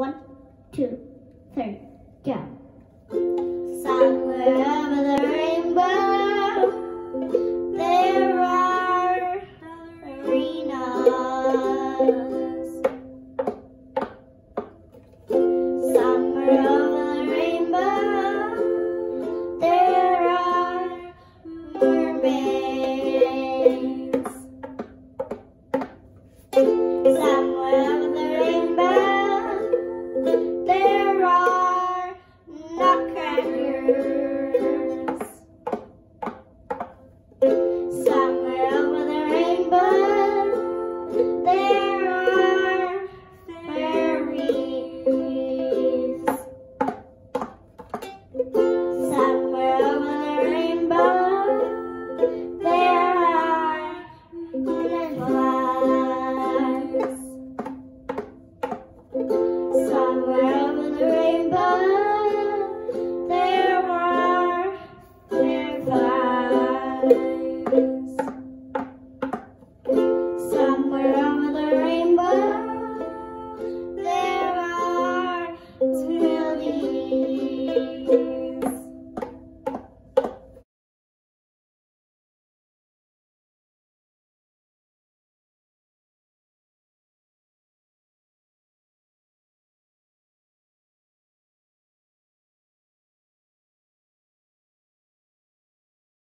One, two, three, go. Somewhere over the rainbow, there are arenas. Somewhere Thank you.